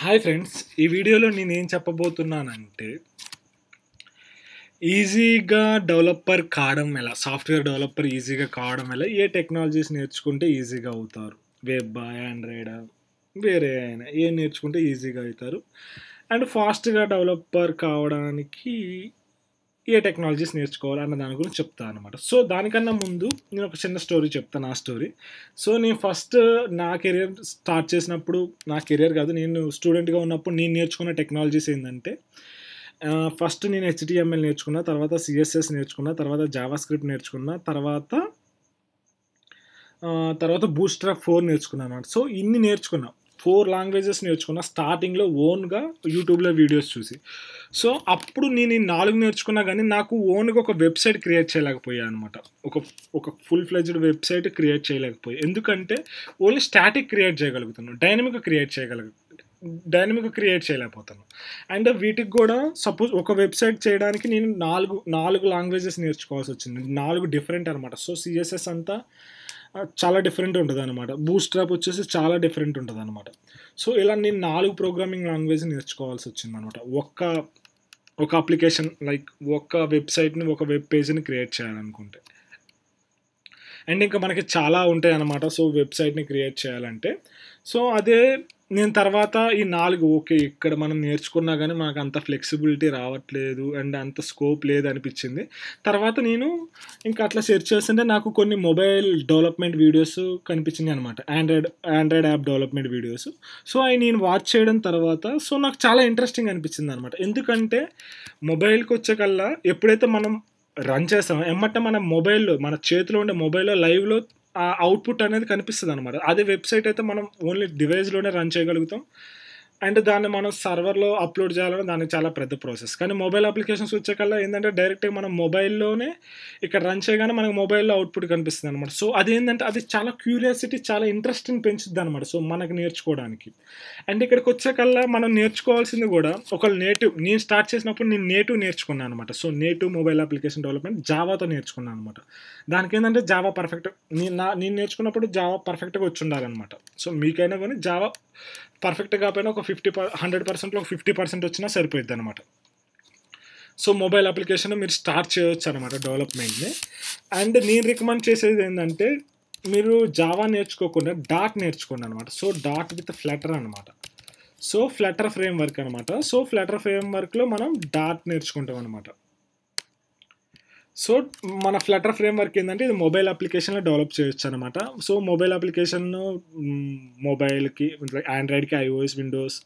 Hi friends ఈ వీడియోలో నేను ఏం చెప్పబోతున్నానంటే ఈజీగా డెవలపర్ కావడం ఎలా సాఫ్ట్వేర్ డెవలపర్ ఈజీగా కావడం ఎలా ఏ టెక్నాలజీస్ నేర్చుకుంటే ఈజీగా అవుతారు వెబ్ ఆండ్రాయిడ్ వేరే అయినా ఏం నేర్చుకుంటే ఈజీగా అవుతారు అండ్ ఫాస్ట్గా డెవలపర్ కావడానికి ఏ టెక్నాలజీస్ నేర్చుకోవాలి అన్న దాని గురించి చెప్తాను అనమాట సో దానికన్నా ముందు నేను ఒక చిన్న స్టోరీ చెప్తాను ఆ స్టోరీ సో నేను ఫస్ట్ నా కెరియర్ స్టార్ట్ చేసినప్పుడు నా కెరియర్ కాదు నేను స్టూడెంట్గా ఉన్నప్పుడు నేను నేర్చుకున్న టెక్నాలజీస్ ఏంటంటే ఫస్ట్ నేను హెచ్డిఎంఎల్ నేర్చుకున్న తర్వాత సిఎస్ఎస్ నేర్చుకున్న తర్వాత జావా స్క్రిప్ట్ నేర్చుకున్న తర్వాత తర్వాత బూస్టర్ ఫోర్ నేర్చుకున్నాను అనమాట సో ఇన్ని నేర్చుకున్నా. ఫోర్ లాంగ్వేజెస్ నేర్చుకున్నా స్టార్టింగ్లో ఓన్గా యూట్యూబ్లో వీడియోస్ చూసి. సో అప్పుడు నేను ఈ నాలుగు నేర్చుకున్నా కానీ నాకు ఓన్గా ఒక వెబ్సైట్ క్రియేట్ చేయలేకపోయా అనమాట ఒక ఒక ఫుల్ ఫ్లెజ్డ్ వెబ్సైట్ క్రియేట్ చేయలేకపోయా. ఎందుకంటే ఓన్లీ స్టాటిక్ క్రియేట్ చేయగలుగుతాను డైనమిక్ క్రియేట్ చేయగలుగు డైనమిక్ క్రియేట్ చేయలేకపోతాను. అండ్ వీటికి కూడా సపోజ్ ఒక వెబ్సైట్ చేయడానికి నేను నాలుగు నాలుగు లాంగ్వేజెస్ నేర్చుకోవాల్సి వచ్చింది నాలుగు డిఫరెంట్ అనమాట సో సిఎస్ఎస్ అంతా చాలా డిఫరెంట్ ఉంటుంది అనమాట బూస్ట్రాప్ వచ్చేసి చాలా డిఫరెంట్ ఉంటుంది అనమాట సో ఇలా నేను నాలుగు ప్రోగ్రామింగ్ లాంగ్వేజ్ నేర్చుకోవాల్సి వచ్చింది అనమాట ఒక్క ఒక అప్లికేషన్ లైక్ ఒక్క వెబ్సైట్ని ఒక వెబ్ పేజ్ని క్రియేట్ చేయాలనుకుంటే. అండ్ ఇంకా మనకి చాలా ఉంటాయి అన్నమాట సో వెబ్సైట్ని క్రియేట్ చేయాలంటే. సో అదే నేను తర్వాత ఈ నాలుగు ఓకే ఇక్కడ మనం నేర్చుకున్నా కానీ మనకు అంత ఫ్లెక్సిబిలిటీ రావట్లేదు అండ్ అంత స్కోప్ లేదు అనిపించింది. తర్వాత నేను ఇంకా అట్లా సెర్చ్ చేస్తుంటే నాకు కొన్ని మొబైల్ డెవలప్మెంట్ వీడియోస్ కనిపించింది అనమాట Android Android app development videos. So అవి నేను వాచ్ చేయడం తర్వాత సో నాకు చాలా ఇంట్రెస్టింగ్ అనిపించింది అనమాట ఎందుకంటే మొబైల్కి వచ్చే కల్లా ఎప్పుడైతే మనం రన్ చేస్తామో ఎమ్మట మన మొబైల్లో మన చేతిలో ఉండే మొబైల్లో లైవ్లో ఆ అవుట్పుట్ అనేది కనిపిస్తుంది అనమాట అదే వెబ్సైట్ అయితే మనం ఓన్లీ డివైస్లోనే రన్ చేయగలుగుతాం. అండ్ దాన్ని మనం సర్వర్లో అప్లోడ్ చేయాలంటే దానికి చాలా పెద్ద ప్రాసెస్. కానీ మొబైల్ అప్లికేషన్స్ వచ్చేకల్లా ఏంటంటే డైరెక్ట్గా మనం మొబైల్లోనే ఇక్కడ రన్ చేయగానే మనకు మొబైల్లో అవుట్పుట్ కనిపిస్తుంది అనమాట సో అదేంటంటే అది చాలా క్యూరియాసిటీ చాలా ఇంట్రెస్టింగ్ పెంచుద్ది అనమాట సో మనకు నేర్చుకోవడానికి. అండ్ ఇక్కడికి వచ్చేకల్లా మనం నేర్చుకోవాల్సింది కూడా ఒక నేటివ్ నేను స్టార్ట్ చేసినప్పుడు నేను నేటివ్ నేర్చుకున్నాను అనమాట so native mobile application development జావాతో నేర్చుకున్నాను అనమాట దానికి ఏంటంటే జావా పర్ఫెక్ట్ నేను నా నేను నేర్చుకున్నప్పుడు జావా పర్ఫెక్ట్గా వచ్చి ఉండాలన్నమాట. సో మీకైనా కానీ జావా పర్ఫెక్ట్ కాకపోయినా ఒక ఫిఫ్టీ పర్ హండ్రెడ్ పర్సెంట్లో ఒక ఫిఫ్టీ పర్సెంట్ వచ్చినా సరిపోద్ది అనమాట సో మొబైల్ అప్లికేషన్ మీరు స్టార్ట్ చేయొచ్చు అనమాట డెవలప్మెంట్ని అండ్ నేను రికమెండ్ చేసేది ఏంటంటే మీరు జావా నేర్చుకోకుండా డాట్ నేర్చుకోండి అనమాట సో డాట్ విత్ ఫ్లటర్ అనమాట సో ఫ్లటర్ ఫ్రేమ్ వర్క్ అనమాట సో ఫ్లటర్ ఫ్రేమ్ వర్క్లో మనం డాట్ నేర్చుకుంటాం అనమాట సో మన ఫ్లటర్ ఫ్రేమ్ వర్క్ ఏంటంటే ఇది మొబైల్ అప్లికేషన్లో డెవలప్ చేయొచ్చు అనమాట సో మొబైల్ అప్లికేషన్ మొబైల్కి ఆండ్రాయిడ్కి ఐఓఎస్ విండోస్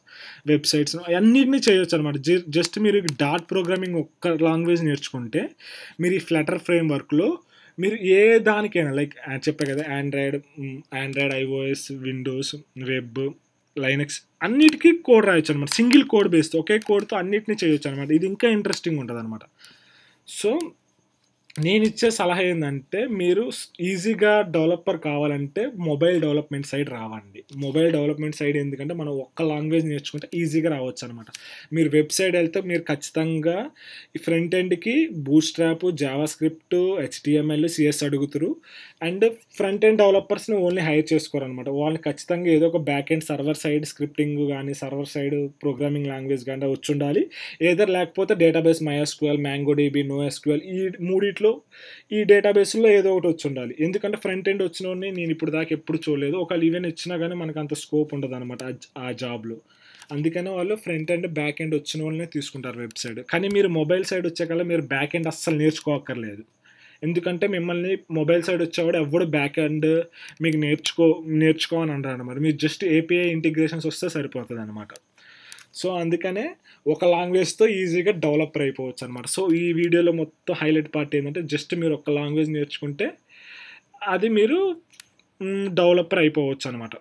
వెబ్సైట్స్ అన్నిటినీ చేయొచ్చు అనమాట జస్ట్ మీరు డాట్ ప్రోగ్రామింగ్ ఒక్క లాంగ్వేజ్ నేర్చుకుంటే మీరు ఈ ఫ్లటర్ ఫ్రేమ్ వర్క్లో మీరు ఏ దానికైనా లైక్ చెప్పే కదా Android Android iOS Windows web Linux అన్నిటికీ కోడ్ రాయొచ్చు అనమాట సింగిల్ కోడ్ బేస్తో ఒకే కోడ్తో అన్నిటిని చేయొచ్చు అనమాట ఇది ఇంకా ఇంట్రెస్టింగ్ ఉంటుంది అనమాట సో నేను ఇచ్చే సలహా ఏంటంటే మీరు ఈజీగా డెవలపర్ కావాలంటే మొబైల్ డెవలప్మెంట్ సైడ్ రావండి. మొబైల్ డెవలప్మెంట్ సైడ్ ఎందుకంటే మనం ఒక్క లాంగ్వేజ్ నేర్చుకుంటే ఈజీగా రావచ్చు అనమాట మీరు వెబ్సైట్ వెళ్తే మీరు ఖచ్చితంగా ఈ ఫ్రంట్ ఎండ్కి bootstrap JavaScript HTML CSS అడుగుతారు. అండ్ ఫ్రంట్ ఎండ్ డెవలపర్స్ని ఓన్లీ హైర్ చేసుకోరు అనమాట వాళ్ళని ఖచ్చితంగా ఏదో ఒక back end server side scripting కానీ సర్వర్ సైడ్ ప్రోగ్రామింగ్ లాంగ్వేజ్ కానీ వచ్చి ఉండాలి ఏదర్ లేకపోతే database MySQL Mongo DB NoSQL ఈ మూడిట్లో ఈ డేటాబేస్లో ఏదో ఒకటి వచ్చి ఉండాలి. ఎందుకంటే ఫ్రంట్ ఎండ్ వచ్చిన నేను ఇప్పుడు దాకా ఎప్పుడు చూడలేదు. ఒకవేళ ఈవెన్ ఇచ్చినా కానీ మనకు అంత స్కోప్ ఉండదు అనమాట ఆ జాబ్లో అందుకనే వాళ్ళు ఫ్రంట్ ఎండ్ బ్యాక్ ఎండ్ వచ్చిన వాళ్ళనే తీసుకుంటారు వెబ్సైట్ కానీ మీరు మొబైల్ సైడ్ వచ్చేకల్లా మీరు బ్యాక్ ఎండ్ అస్సలు నేర్చుకోక్కర్లేదు. ఎందుకంటే మిమ్మల్ని మొబైల్ సైడ్ వచ్చేవాడు ఎవడు బ్యాక్ ఎండ్ మీకు నేర్చుకో నేర్చుకో అంటారు అనమాట మీరు జస్ట్ ఏపీఐ ఇంటిగ్రేషన్స్ వస్తే సరిపోతుంది అనమాట సో అందుకనే ఒక లాంగ్వేజ్తో ఈజీగా డెవలపర్ అయిపోవచ్చు అనమాట సో ఈ వీడియోలో మొత్తం హైలైట్ పార్ట్ ఏంటంటే జస్ట్ మీరు ఒక లాంగ్వేజ్ నేర్చుకుంటే అది మీరు డెవలపర్ అయిపోవచ్చు అనమాట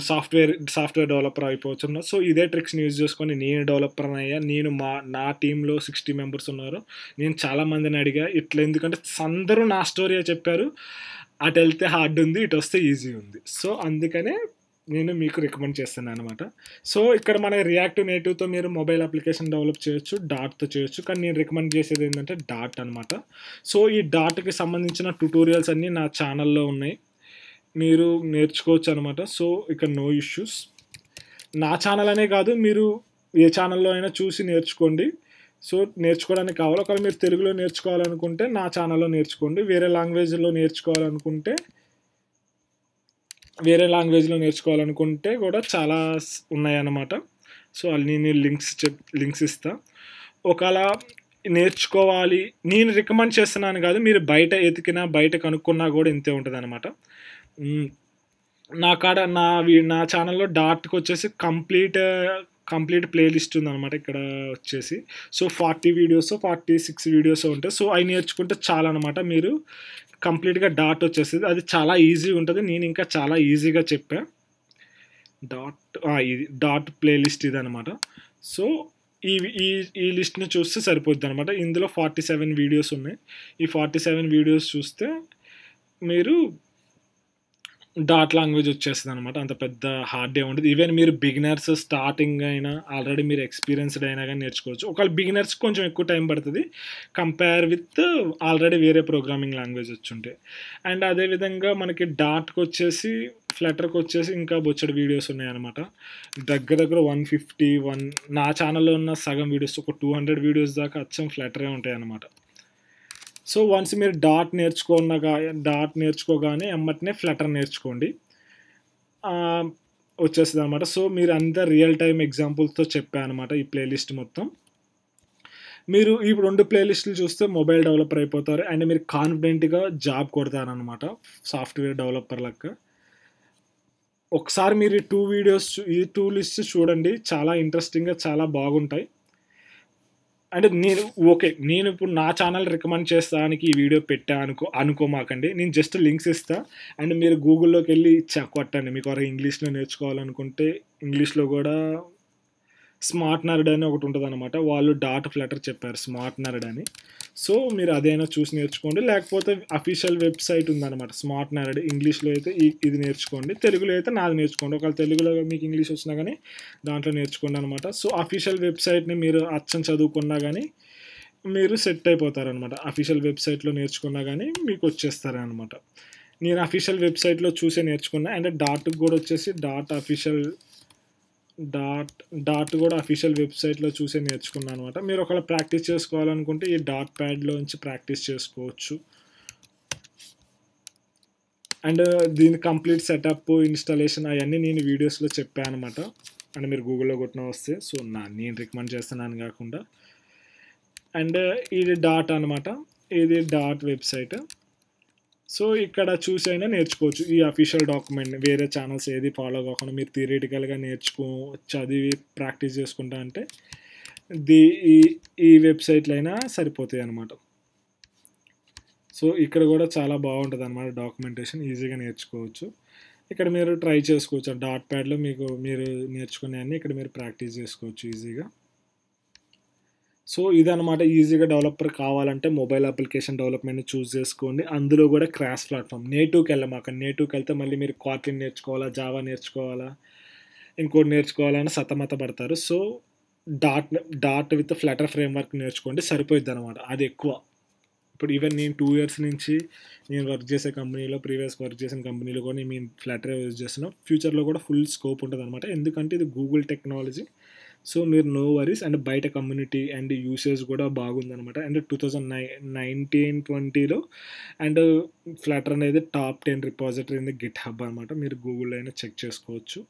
సాఫ్ట్వేర్ సాఫ్ట్వేర్ డెవలపర్ అయిపోవచ్చు అన్న సో ఇదే ట్రిక్స్ని యూజ్ చేసుకొని నేను డెవలపర్ అయ్యా. నేను మా నా టీంలో సిక్స్టీ మెంబర్స్ ఉన్నారు. నేను చాలా మందిని అడిగా. ఇట్లా ఎందుకంటే అందరూ నా స్టోరీ చెప్పారు. అటు వెళ్తే హార్డ్ ఉంది ఇటు వస్తే ఈజీ ఉంది. సో అందుకనే నేను మీకు రికమెండ్ చేస్తాను అనమాట సో ఇక్కడ మన రియాక్ట్ నేటివ్తో మీరు మొబైల్ అప్లికేషన్ డెవలప్ చేయొచ్చు డాట్తో చేయొచ్చు. కానీ నేను రికమెండ్ చేసేది ఏంటంటే డాట్ అనమాట సో ఈ డాట్కి సంబంధించిన ట్యూటోరియల్స్ అన్నీ నా ఛానల్లో ఉన్నాయి. మీరు నేర్చుకోవచ్చు అనమాట సో ఇక్కడ నో ఇష్యూస్ నా ఛానల్ అనే కాదు మీరు ఏ ఛానల్లో అయినా చూసి నేర్చుకోండి. సో నేర్చుకోవడానికి కావాలి? ఒకవేళ మీరు తెలుగులో నేర్చుకోవాలనుకుంటే నా ఛానల్లో నేర్చుకోండి. వేరే లాంగ్వేజ్లో నేర్చుకోవాలనుకుంటే వేరే లాంగ్వేజ్లో నేర్చుకోవాలనుకుంటే కూడా చాలా ఉన్నాయన్నమాట. సో అన్ని నేను లింక్స్ చెప్ లింక్స్ ఇస్తా. ఒకవేళ నేర్చుకోవాలి నేను రికమెండ్ చేస్తున్నాను కాదు మీరు బయట ఎతికినా బయట కనుక్కున్నా కూడా ఇంతే ఉంటుంది అనమాట నా కాడ నా వీ- నా ఛానల్లో డాట్కి వచ్చేసి కంప్లీట్ కంప్లీట్ ప్లేలిస్ట్ ఉందన్నమాట ఇక్కడ వచ్చేసి. So forty videos forty six videos ఉంటాయి సో అవి నేర్చుకుంటే చాలా అనమాట మీరు. కంప్లీట్గా డాట్ వచ్చేస్తుంది అది చాలా ఈజీగా ఉంటుంది. నేను ఇంకా చాలా ఈజీగా చెప్పా. డాట్ ఇది డాట్ ప్లేలిస్ట్ ఇది అనమాట సో ఈ ఈ ఈ లిస్ట్ని చూస్తే సరిపోద్ది అనమాట ఇందులో ఫార్టీ సెవెన్ వీడియోస్ ఉన్నాయి. ఈ ఫార్టీ సెవెన్ వీడియోస్ చూస్తే మీరు డాట్ లాంగ్వేజ్ వచ్చేస్తుంది అనమాట అంత పెద్ద హార్డ్ డే ఉంటుంది ఈవెన్ మీరు బిగినర్స్ స్టార్టింగ్ అయినా ఆల్రెడీ మీరు ఎక్స్పీరియన్స్డ్ అయినా కానీ నేర్చుకోవచ్చు. ఒకవేళ బిగినర్స్ కొంచెం ఎక్కువ టైం పడుతుంది కంపేర్ విత్ ఆల్రెడీ వేరే ప్రోగ్రామింగ్ లాంగ్వేజ్ వచ్చి ఉంటాయి అండ్ అదేవిధంగా మనకి డాట్కి వచ్చేసి ఫ్లటర్కి వచ్చేసి ఇంకా బొచ్చడి వీడియోస్ ఉన్నాయన్నమాట. దగ్గర దగ్గర వన్ ఫిఫ్టీ వన్ నా ఛానల్లో ఉన్న సగం వీడియోస్ ఒక టూ హండ్రెడ్ వీడియోస్ దాకా అచ్చం ఫ్లటరే ఉంటాయి అన్నమాట సో వన్స్ మీరు డాట్ నేర్చుకున్నగా డాట్ నేర్చుకోగానే ఎమ్మటనే ఫ్లటర్ నేర్చుకోండి. వచ్చేస్తుంది అనమాట సో మీరు అంతా రియల్ టైం ఎగ్జాంపుల్స్తో చెప్పాను అనమాట ఈ ప్లేలిస్ట్ మొత్తం. మీరు ఈ రెండు ప్లేలిస్టులు చూస్తే మొబైల్ డెవలపర్ అయిపోతారు. అండ్ మీరు కాన్ఫిడెంట్గా జాబ్ కొడతారనమాట సాఫ్ట్వేర్ డెవలపర్ లెక్క ఒకసారి మీరు ఈ టూ వీడియోస్ ఈ టూ లిస్ట్ చూడండి. చాలా ఇంట్రెస్టింగ్గా చాలా బాగుంటాయి. అంటే నేను ఓకే నేను ఇప్పుడు నా ఛానల్ రికమెండ్ చేస్తానికి ఈ వీడియో పెట్టా అనుకో అనుకోమాకండి. నేను జస్ట్ లింక్స్ ఇస్తా. అండ్ మీరు గూగుల్లోకి వెళ్ళి కొట్టండి మీకు వరకు ఇంగ్లీష్లో నేర్చుకోవాలనుకుంటే ఇంగ్లీష్లో కూడా స్మార్ట్ నర్డ్ అని ఒకటి ఉంటుంది అనమాట వాళ్ళు డాట్ ఫ్లటర్ చెప్పారు స్మార్ట్ నర్డ్ అని. సో మీరు అదైనా చూసి నేర్చుకోండి. లేకపోతే అఫీషియల్ వెబ్సైట్ ఉందన్నమాట. Smart nerd. ఇంగ్లీష్లో అయితే ఇది నేర్చుకోండి. తెలుగులో అయితే నాది నేర్చుకోండి. ఒకవేళ తెలుగులో మీకు ఇంగ్లీష్ వచ్చినా కానీ దాంట్లో నేర్చుకోండి అనమాట సో అఫీషియల్ వెబ్సైట్ని మీరు అచ్చం చదువుకున్నా కానీ మీరు సెట్ అయిపోతారనమాట అఫీషియల్ వెబ్సైట్లో నేర్చుకున్నా కానీ మీకు వచ్చేస్తారనమాట నేను అఫీషియల్ వెబ్సైట్లో చూసే నేర్చుకున్నా. అండ్ డాట్కి కూడా వచ్చేసి డాట్ అఫీషియల్ డాట్ డాట్ కూడా అఫీషియల్ వెబ్సైట్లో చూసే నేర్చుకున్నాను అనమాట మీరు ఒకవేళ ప్రాక్టీస్ చేసుకోవాలనుకుంటే ఈ డాట్ ప్యాడ్లో నుంచి ప్రాక్టీస్ చేసుకోవచ్చు. అండ్ దీని కంప్లీట్ సెటప్ ఇన్స్టాలేషన్ అవన్నీ నేను వీడియోస్లో చెప్పాను అనమాట అండ్ మీరు గూగుల్లో కొట్టిన వస్తే సో నా నేను రికమెండ్ చేస్తున్నాను కాకుండా. అండ్ ఇది డాట్ అనమాట ఇది డాట్ వెబ్సైట్ సో ఇక్కడ చూసి అయినా నేర్చుకోవచ్చు. ఈ అఫీషియల్ డాక్యుమెంట్ వేరే ఛానల్స్ ఏది ఫాలో కాకుండా మీరు థియరిటికల్గా నేర్చుకో చదివి ప్రాక్టీస్ చేసుకుంటా అంటే ది ఈ ఈ వెబ్సైట్లో అయినా సరిపోతాయి అనమాట సో ఇక్కడ కూడా చాలా బాగుంటుంది అనమాట డాక్యుమెంటేషన్ ఈజీగా నేర్చుకోవచ్చు. ఇక్కడ మీరు ట్రై చేసుకోవచ్చు. డాట్ ప్యాడ్లో మీకు మీరు నేర్చుకునే అన్నీ ఇక్కడ మీరు ప్రాక్టీస్ చేసుకోవచ్చు ఈజీగా సో ఇదనమాట ఈజీగా డెవలపర్ కావాలంటే మొబైల్ అప్లికేషన్ డెవలప్మెంట్ చూస్ చేసుకోండి. అందులో కూడా క్రాష్ ప్లాట్ఫామ్ నేటివ్కి వెళ్ళమాక నేటివ్కి వెళ్తే మళ్ళీ మీరు కాట్లిన్ నేర్చుకోవాలా? జావా నేర్చుకోవాలా? ఇంకోటి నేర్చుకోవాలని సతమత పడతారు. So dot dot with Flutter framework నేర్చుకోండి. సరిపోయిద్ది అనమాట అది ఎక్కువ. ఇప్పుడు ఈవెన్ నేను టూ ఇయర్స్ నుంచి నేను వర్క్ చేసే కంపెనీలో ప్రీవియస్ వర్క్ చేసిన కంపెనీలో కూడా నేను ఫ్లటర్ యూజ్ చేస్తున్నాను ఫ్యూచర్లో కూడా ఫుల్ స్కోప్ ఉంటుంది అనమాట ఎందుకంటే ఇది గూగుల్ టెక్నాలజీ. సో మీరు నో వరీస్ అండ్ బయట కమ్యూనిటీ అండ్ యూసేజ్ కూడా బాగుందనమాట అండ్ టూ థౌజండ్ నై నైన్టీన్ ట్వంటీలో అండ్ ఫ్లాటర్ అనేది top ten repository in the GitHub అనమాట మీరు గూగుల్లో అయినా చెక్ చేసుకోవచ్చు.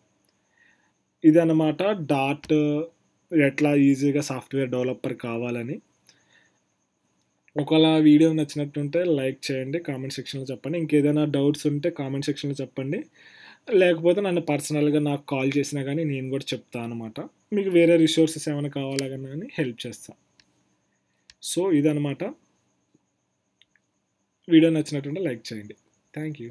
ఇదన్నమాట డాట్ ఎట్లా ఈజీగా సాఫ్ట్వేర్ డెవలపర్ కావాలని. ఒకవేళ వీడియో నచ్చినట్టుంటే లైక్ చేయండి కామెంట్ సెక్షన్లో చెప్పండి. ఇంకేదైనా డౌట్స్ ఉంటే కామెంట్ సెక్షన్లో చెప్పండి. లేకపోతే నన్ను పర్సనల్గా నాకు కాల్ చేసినా కానీ నేను కూడా చెప్తాను అనమాట మీకు వేరే రిసోర్సెస్ ఏమైనా కావాలా కానీ హెల్ప్ చేస్తాను సో ఇదనమాట వీడియో నచ్చినట్టుంటే లైక్ చేయండి. Thank you